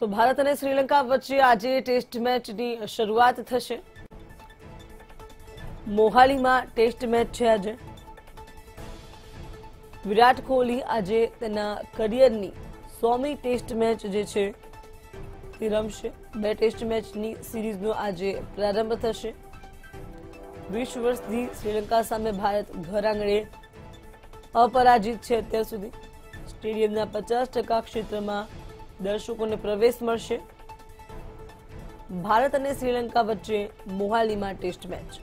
તો ભારત અને શ્રીલંકા વચ્ચે આજે ટેસ્ટ મેચની શરૂઆત થશે. મોહાલીમાં ટેસ્ટ મેચ છે આજે. વિરાટ કોહલી આજે તેના કરિયરની સોમી ટેસ્ટ મેચ જે છે તે રમશે. બે ટેસ્ટ મેચની સિરીઝનો આજે પ્રારંભ થશે. વીસ વર્ષથી શ્રીલંકા સામે ભારત ઘર આંગણે અપરાજિત છે અત્યાર સુધી. સ્ટેડિયમના પચાસ ટકા ક્ષેત્રમાં દર્શકોને પ્રવેશ મળશે. ભારત અને શ્રીલંકા વચ્ચે મોહાલીમાં ટેસ્ટ મેચ.